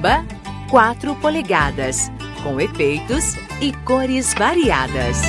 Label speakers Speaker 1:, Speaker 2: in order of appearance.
Speaker 1: Caramba 4 polegadas, com efeitos e cores variadas.